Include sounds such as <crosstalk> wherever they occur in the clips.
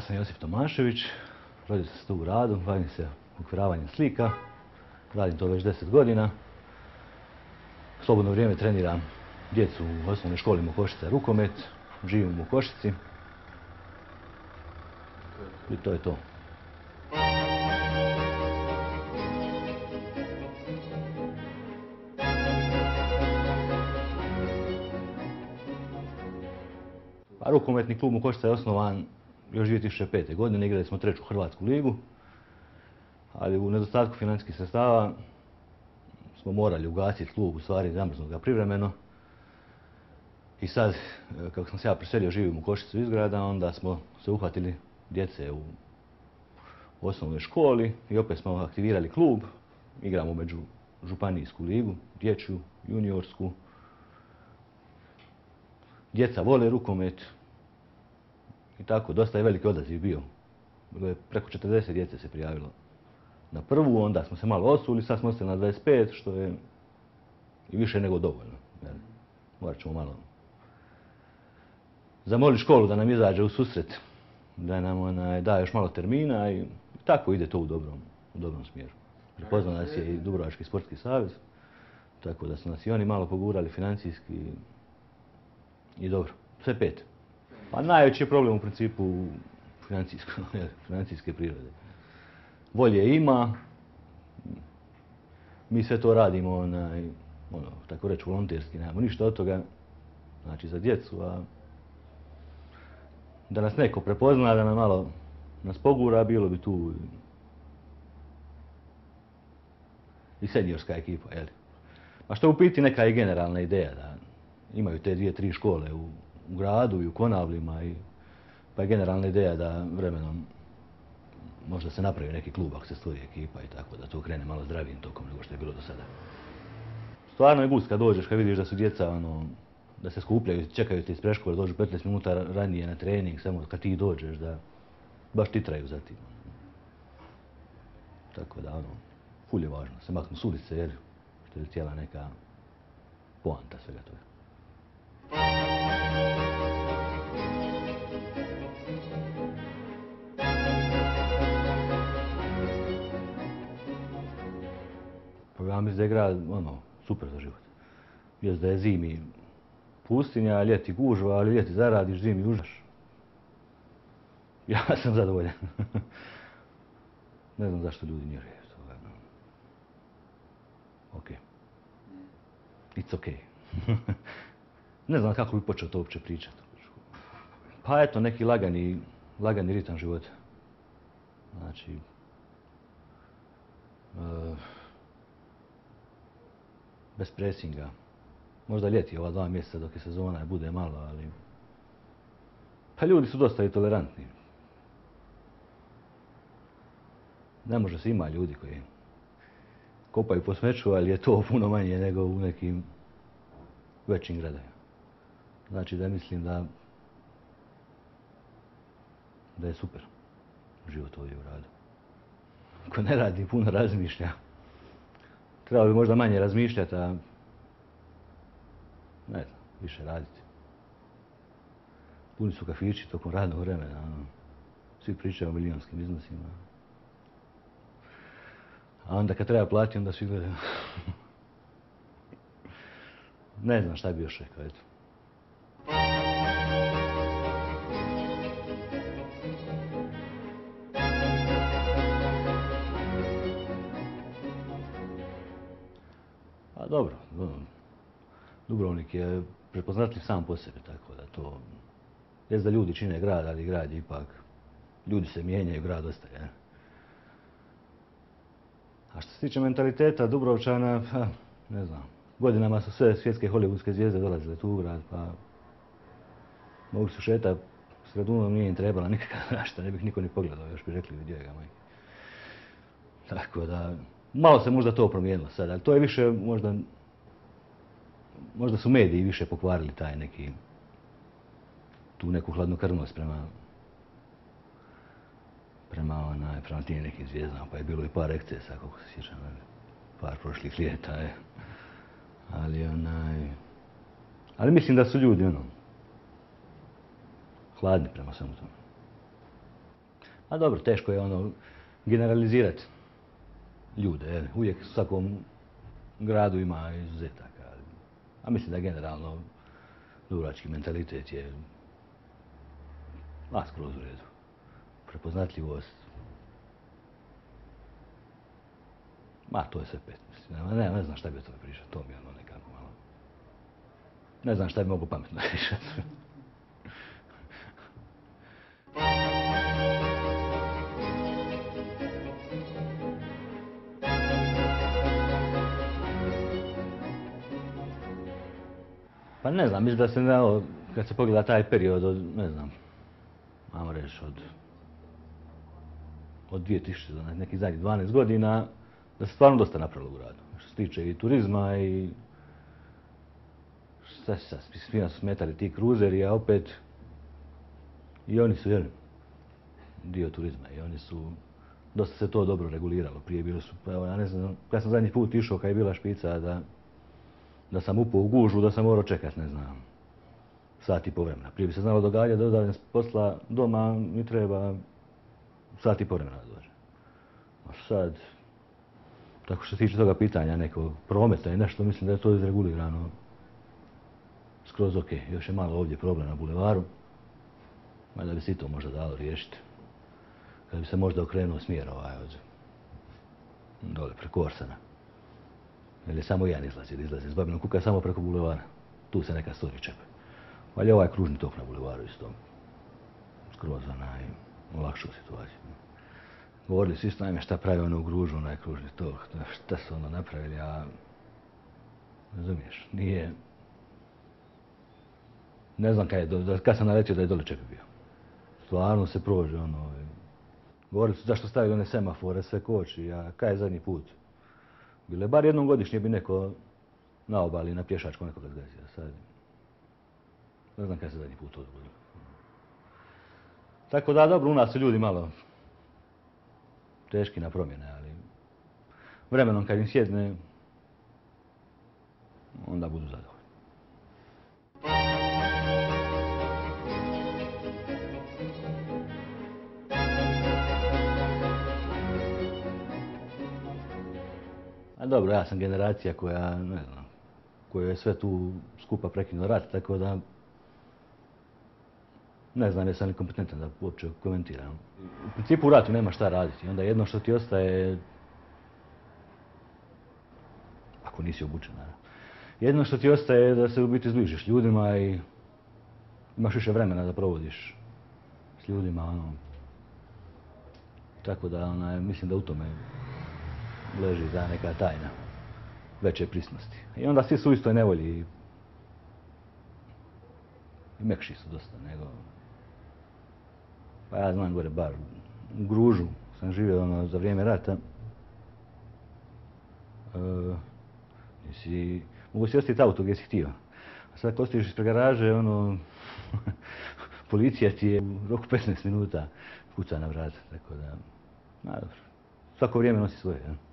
Sam Josip Tomašević, rodio sam se tu u radu, bavim se ukviravanjem slika, radim to već 10 godina. Slobodno vrijeme treniram djecu u osnovnoj školi Mokošica rukomet, živim u Košici. I to je to. Pa rukometni klub Mokošica je osnovan još 2005. godine, igrali smo treću Hrvatsku ligu, ali u nedostatku financijskih sredstava smo morali ugasiti klub, u stvari zamrznuti ga privremeno. I sad, e, kako sam se ja preselio, živim u Košicu izgrada, onda smo se uhvatili djece u osnovnoj školi i opet smo aktivirali klub. Igramo među županijsku ligu, dječju, juniorsku. Djeca vole rukomet. I tako, dosta je veliki odaziv bio. Preko 40 djece se prijavilo na prvu, onda smo se malo osuli, sad smo ostali na 25, što je i više nego dovoljno. Morat ćemo malo zamoli školu da nam izađe u susret, da nam da još malo termina i tako ide to u dobrom, u dobrom smjeru. Prepoznao nas je i Dubrovački sportski savez, tako da su nas i oni malo pogurali financijski i dobro, sve pet. Pa najveći je problem u principu <laughs> financijske prirode. Volje ima, mi sve to radimo, ono, tako reći, volonterski, nemamo ništa od toga, znači za djecu, a da nas neko prepozna, da nam malo nas pogura, bilo bi tu i seniorska ekipa, jel? A što u biti neka i generalna ideja, da imaju te dvije, tri škole u, gradu i u Konavlima, i, pa je generalna ideja da vremenom možda se napravi neki klub ako se stvori ekipa i tako, da to krene malo zdravijim tokom nego što je bilo do sada. Stvarno je gust kad dođeš, kad vidiš da su djeca ono, da se skupljaju, čekaju te iz preškole, dođu 15 minuta ranije na trening, samo kad ti dođeš da baš titraju za tim. Tako da, ono, ful je važno, se maknu s ulice, jer što je cijela neka poanta svega toga. Ja mislim da je grad, ono, super za život. Jest da je zimi pustinja, ljeti gužva, ali ljeti zaradiš, zimi užaš. <laughs> Ja sam zadovoljan. <laughs> ne znam zašto ljudi njere. Ok. It's ok. <laughs> ne znam kako bi počeo to uopće pričati. Pa eto, neki lagani, lagani ritam života. Znači, uh, bez presinga. Možda ljeti ova dva mjeseca dok je sezona bude malo, ali... Pa ljudi su dosta i tolerantni. Ne može se, ima ljudi koji kopaju po smeću, ali je to puno manje nego u nekim većim gradovima. Znači da mislim da da je super život ovdje u radu. Ko ne radi, puno razmišlja. Trebalo bi možda manje razmišljati, a ne znam, više raditi. Puni su kafići tokom radnog vremena. Ono. Svi pričaju o milionskim iznosima. A onda kad treba platiti, onda svi gledaju. <laughs> ne znam šta bi još rekao, eto. Dobro, dobro. Dubrovnik je prepoznatljiv sam po sebi, tako da to... Jest da ljudi čine grad, ali grad je ipak... Ljudi se mijenjaju, grad ostaje. A što se tiče mentaliteta Dubrovčana, ne znam. Godinama su sve svjetske hollywoodske zvijezde dolazile tu u grad, pa... Mogli su šeta s gradunom, nije im trebala nikakva <laughs> zašta, ne bih niko ni pogledao, još bi rekli vidio ga majke. Tako da, malo se možda to promijenilo sad, ali to je više možda možda su mediji više pokvarili taj neki, tu neku hladnokrvnost prema prema, onaj, prema tim nekim zvijezdama, pa je bilo i par ekcesa, kako se sjećam, par prošlih ljeta, je. Ali, onaj, ali mislim da su ljudi, ono, hladni prema svemu tome. A dobro, teško je ono generalizirati ljude. Uvijek u svakom gradu ima izuzetaka. A mislim da generalno dubrovački mentalitet je a skroz u redu. Prepoznatljivost. Ma, to je sve pet. Mislim. Ne, ne znam šta bi o tome pričati. To mi je ono nekako malo... Ne znam šta bi mogu pametno <laughs> pričati. Pa ne znam, mislim da se ne, kad se pogleda taj period od, ne znam, ajmo reći od, od 2000 do nekih zadnjih 12 godina, da se stvarno dosta napravilo u gradu. Što se tiče i turizma i šta se sad, svima su smetali ti kruzeri, a opet i oni su, jel, dio turizma i oni su, dosta se to dobro reguliralo. Prije bilo su, pa evo, ja ne znam, kad sam zadnji put išao kad je bila špica da da sam upao u gužu, da sam morao čekat, ne znam, sat i po vremena. Prije bi se znalo događati da odavljam posla doma mi treba sat i po vremena dođe. A sad, tako što se tiče toga pitanja nekog prometa i nešto, mislim da je to izregulirano skroz ok. Još je malo ovdje problem na bulevaru, da bi se i to možda dalo riješiti. Kada bi se možda okrenuo smjer ovaj od dole preko Orsana. Jer je samo jedan izlaz, jer izlaz iz Babinog kuka samo preko bulevara. Tu se neka stvari čepa. Ali ovaj kružni tok na bulevaru isto skroz onaj olakšao situaciju. Govorili su isto najme šta pravi ono u gružu, onaj kružni tok, šta su ono napravili, a razumiješ, nije, ne znam kad, je, kad sam naletio da je dole čepi bio. Stvarno se prođe ono, govorili su zašto stavili one semafore, sve koči, a kaj je zadnji put? Bilo je bar jednom godišnje bi neko na obali, na pješačkom nekoga zgazio. Sad, ne znam kada se zadnji put to dogodilo. Tako da, dobro, u nas su ljudi malo teški na promjene, ali vremenom kad im sjedne, onda budu zadovoljni. A dobro, ja sam generacija koja, ne znam, koja je sve tu skupa prekinuo rat, tako da ne znam jesam li kompetentan da uopće komentiram. U principu u ratu nema šta raditi, onda jedno što ti ostaje, ako nisi obučen, naravno, jedno što ti ostaje je da se u biti zbližiš ljudima i imaš više vremena da provodiš s ljudima, ono. Tako da, onaj, mislim da u tome leži ta neka tajna veće prisnosti. I onda svi su u istoj nevolji i mekši su dosta nego... Pa ja znam gore bar u Gružu sam živio ono, za vrijeme rata. E, nisi, mogu si auto gdje si htio. A sad ako ostaviš ispred garaže, ono, <laughs> policija ti je u roku 15 minuta kuca na vrat, tako da, na. Svako vrijeme nosi svoje, ja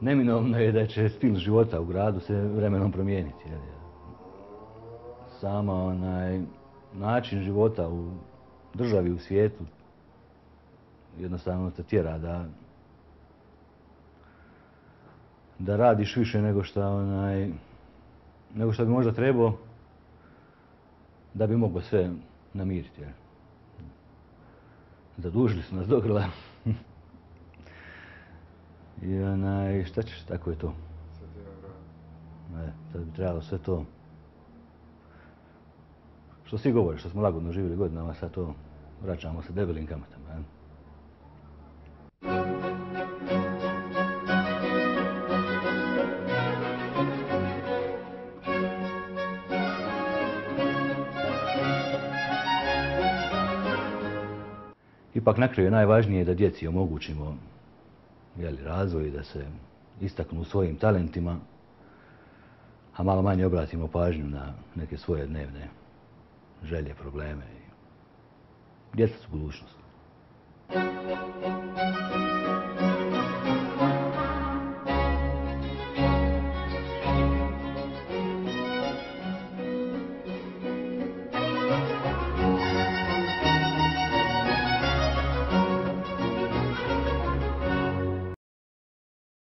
neminovno je da će stil života u gradu se vremenom promijeniti. Sama onaj način života u državi, u svijetu, jednostavno te tjera da da radiš više nego što onaj nego što bi možda trebao da bi mogao sve namiriti. Zadužili su nas do grla. I onaj, šta ćeš, tako je to. Ne, sad bi trebalo sve to. Što svi govore, što smo lagodno živjeli godinama, sad to vraćamo se debelim kamatama. Ipak na kraju je najvažnije da djeci omogućimo jeli, razvoj, da se istaknu svojim talentima, a malo manje obratimo pažnju na neke svoje dnevne želje, probleme. Djeca su budućnost.